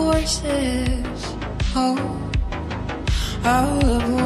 forces. Oh, I love.